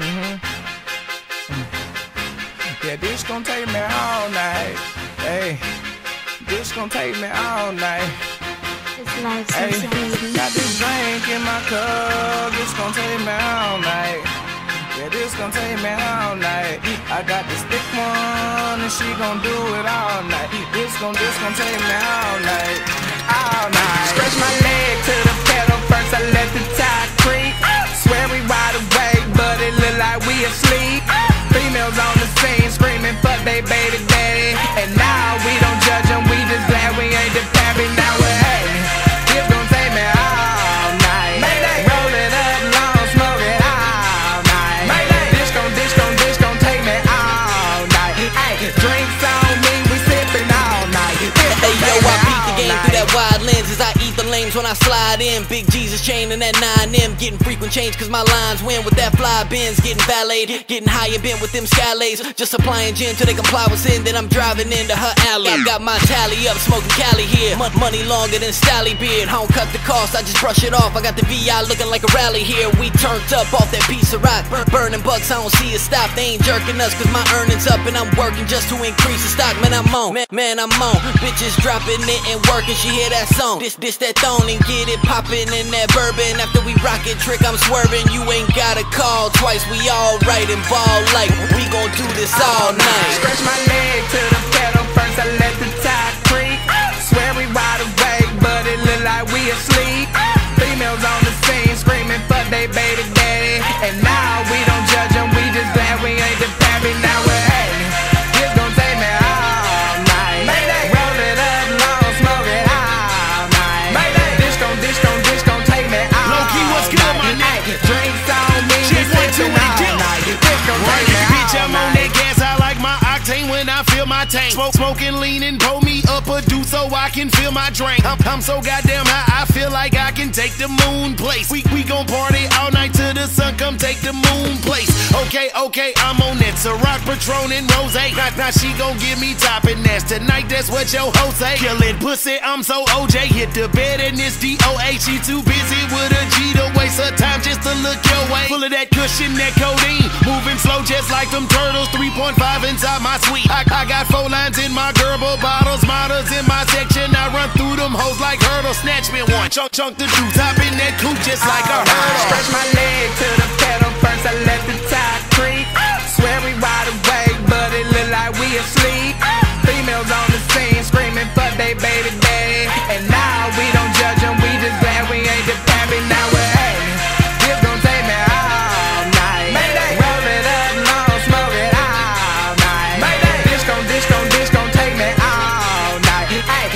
Mm-hmm. Yeah, this gon' take me all night. Hey, this gon' take me all night. It's like Hey, society. got this drink in my cup. This gon' take me all night. Yeah, this gon' take me all night. I got this thick one, and she gon' do it all night. This gon' this gon' take me all night, all night. Stretch my baby daddy. And now lens as I eat the lanes when I slide in. Big Jesus chain and that 9M. Getting frequent change cause my lines win with that fly bins. Getting valeted, getting higher bent with them skylades. Just supplying gin till they comply with sin. Then I'm driving into her alley. I got my tally up, smoking Cali here. Mon- money longer than Stalley beard. I don't cut the cost, I just brush it off. I got the VI looking like a rally here. We turned up off that piece of rock. Bur- burning bucks, I don't see it stop. They ain't jerking us cause my earnings up and I'm working just to increase the stock. Man, I'm on. Man, man I'm on. Bitches dropping it and working. She hear that This, this, that thong and get it popping in that bourbon. After we rock it, trick, I'm swerving. You ain't gotta call twice. We all right and ball like we gon' do this all night. Stretch my leg to the pedal first, I let the tide creep. Swear we wide awake, but it look like we asleep. Females on the scene screaming, fuck they baby daddy. And now tank. Smoke, smoking, leaning, pull me up a do so I can feel my drink. I'm, I'm so goddamn high, feel like I can take the moon place. We we gon' party all night till the sun come take the moon place. Okay, okay, I'm on it. So rock Patron and Rose. Now, now she gon' give me top and ass tonight. That's what your hoe say. Killing pussy, I'm so OJ. Hit the bed and it's DOA. She too busy with a G to waste her time just to look your way. Full of that cushion, that codeine. Moving slow just like them turtles. 3.5 inside my suite. I, I got four lines them hoes like hurdles. Snatch me one. Chunk, chunk the juice. Hop in that coupe just like a ah. hurdle. Stretch my leg to the pedal first, I let the tide creep. Swear we wide awake, but it look like we asleep. Females on the scene screaming, fuck they baby daddy. And now we don't judge them, we just glad we ain't the pappy. Now we're hating. This gon' take me all night. Roll it up, long, smoke it all night. This gon' this gon' this gon' take me all night. Ay,